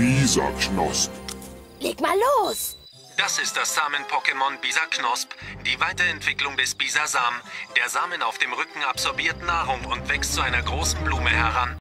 Bisa-Knosp. Leg mal los. Das ist das Samen-Pokémon Bisa-Knosp, die Weiterentwicklung des Bisa-Samen. Der Samen auf dem Rücken absorbiert Nahrung und wächst zu einer großen Blume heran.